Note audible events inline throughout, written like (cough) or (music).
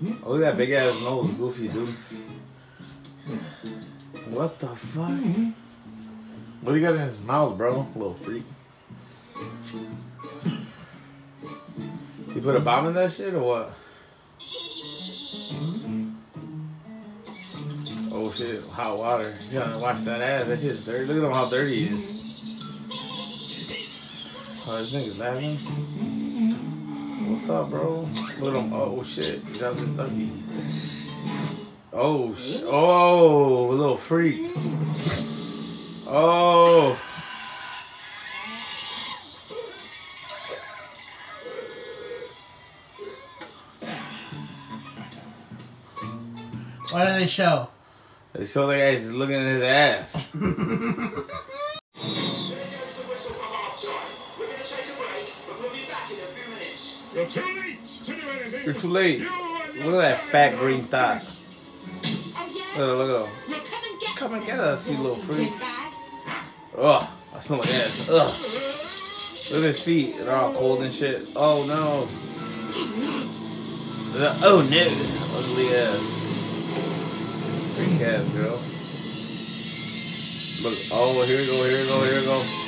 Oh, look at that big ass nose, Goofy, dude. What the fuck? What do you got in his mouth, bro? Little freak. You put a bomb in that shit or what? Oh shit, hot water. You gotta wash that ass. That shit's dirty. Look at him how dirty he is. Oh, this nigga's laughing. What's up, bro? Him. Oh shit, he got this ducky. Oh, sh- oh, little freak. Oh. What do they show? They show the guy just looking at his ass. (laughs) You're too late Look at that fat green yeah? Look at him. Come and get us, you little freak. Ugh, I smell like ass. Ugh. Look at his feet. They're all cold and shit. Oh no. Oh no. Ugly ass. Freak ass, girl. Look. Oh, here we go, here we go, here we go.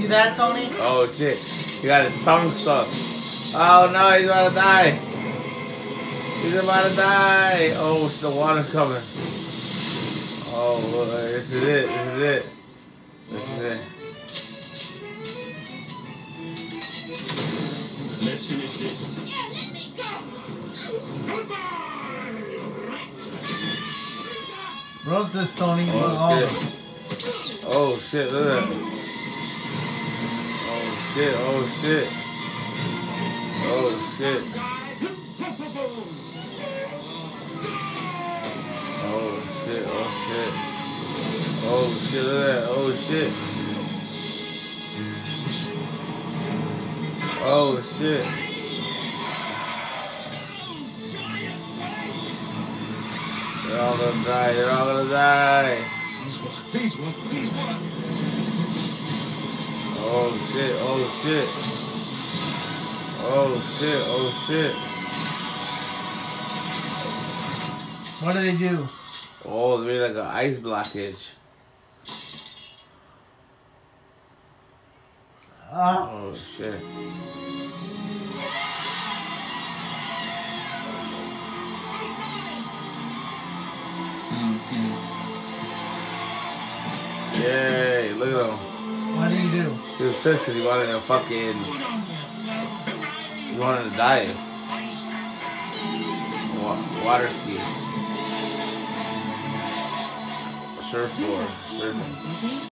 See that, Tony? Oh shit. He got his tongue stuck. Oh no, he's about to die. He's about to die. Oh, the water's coming. Oh, this is it. This is it. This is it. Let's finish this. Yeah, let me go! Goodbye. Roast this, Tony. Oh. shit. Oh shit, look at that. Shit, oh shit. Oh shit. Oh shit, oh shit. Oh shit, look at that. Oh shit. Oh shit. They're all gonna die, they're all gonna die. Work. Please work. Oh shit, oh shit. Oh shit, oh shit. What do they do? Oh, they made like an ice blockage. Ah, Oh shit. Yay, look at him. What do you do? He was pissed because he wanted to fucking. He wanted to dive. Wa- Water ski. Surfboard. Surfing. Mm-hmm.